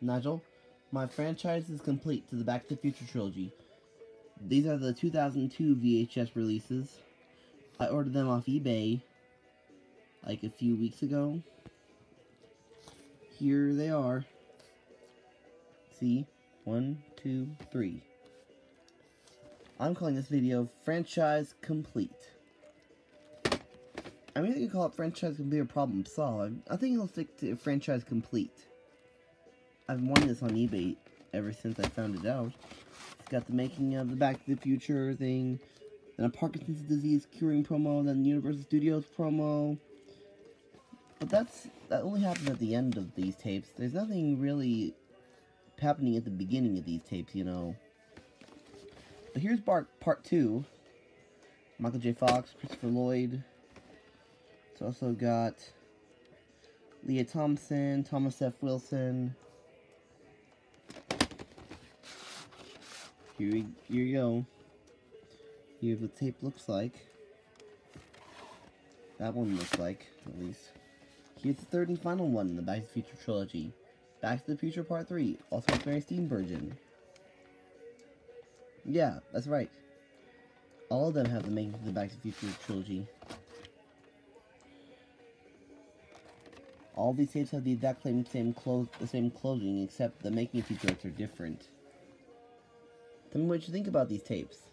Nigel, my franchise is complete to the Back to the Future trilogy. These are the 2002 VHS releases. I ordered them off eBay like a few weeks ago. Here they are. See? One, two, three. I'm calling this video Franchise Complete. I mean, you can call it Franchise Complete or Problem Solved. I think it'll stick to Franchise Complete. I've wanted this on eBay ever since I found it out. It's got the making of the Back to the Future thing, then a Parkinson's disease curing promo, then Universal Studios promo. But that's that only happens at the end of these tapes. There's nothing really happening at the beginning of these tapes, you know. But here's part part two. Michael J. Fox, Christopher Lloyd. It's also got Lea Thompson, Thomas F. Wilson. Here, we, here you go. Here's what the tape looks like. That one looks like, at least. Here's the third and final one in the Back to the Future trilogy. Back to the Future Part 3, also with Mary Steenburgen. Yeah, that's right. All of them have the making of the Back to the Future trilogy. All these tapes have the exact same same clothes, the same clothing, except the making of features are different. Me what you think about these tapes.